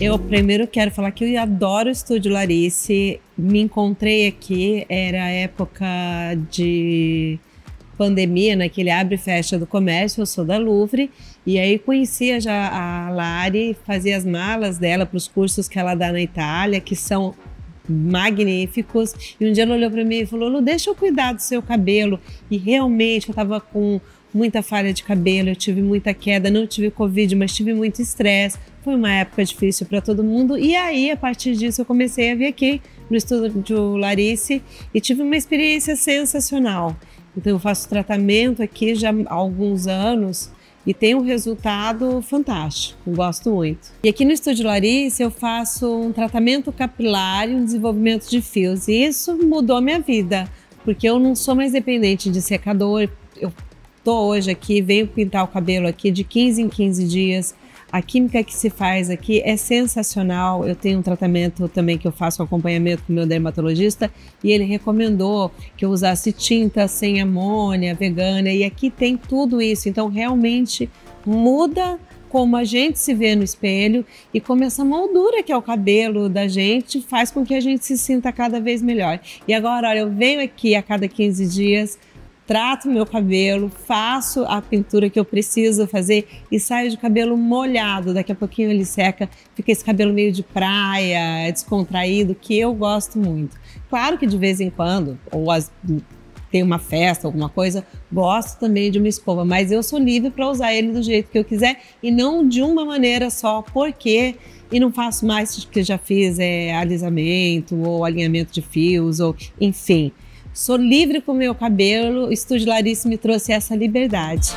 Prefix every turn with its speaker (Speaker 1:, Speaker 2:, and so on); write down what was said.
Speaker 1: Eu primeiro quero falar que eu adoro o Estúdio Larice. Me encontrei aqui, era época de pandemia, né, abre e fecha do comércio, eu sou da Louvre, e aí conhecia já a Lari, fazia as malas dela para os cursos que ela dá na Itália, que são magníficos. E um dia ela olhou para mim e falou: Lu, deixa eu cuidar do seu cabelo. E realmente eu estava com muita falha de cabelo, eu tive muita queda, não tive Covid, mas tive muito estresse. Foi uma época difícil para todo mundo. E aí, a partir disso, eu comecei a vir aqui no estúdio Larice e tive uma experiência sensacional. Então, eu faço tratamento aqui já há alguns anos e tem um resultado fantástico, gosto muito. E aqui no Estúdio Larice eu faço um tratamento capilar e um desenvolvimento de fios. E isso mudou minha vida, porque eu não sou mais dependente de secador. Eu tô hoje aqui, venho pintar o cabelo aqui de 15 em 15 dias. A química que se faz aqui é sensacional. Eu tenho um tratamento também que eu faço um acompanhamento com o meu dermatologista e ele recomendou que eu usasse tinta sem amônia, vegana, e aqui tem tudo isso. Então, realmente muda como a gente se vê no espelho e como essa moldura que é o cabelo da gente faz com que a gente se sinta cada vez melhor. E agora, olha, eu venho aqui a cada 15 dias trato meu cabelo, faço a pintura que eu preciso fazer e saio de cabelo molhado. Daqui a pouquinho ele seca, fica esse cabelo meio de praia, descontraído, que eu gosto muito. Claro que de vez em quando, ou as, tem uma festa, alguma coisa, gosto também de uma escova, mas eu sou livre para usar ele do jeito que eu quiser e não de uma maneira só, porque e não faço mais que já fiz é alisamento ou alinhamento de fios ou enfim. Sou livre com meu cabelo, o Estúdio Larice me trouxe essa liberdade.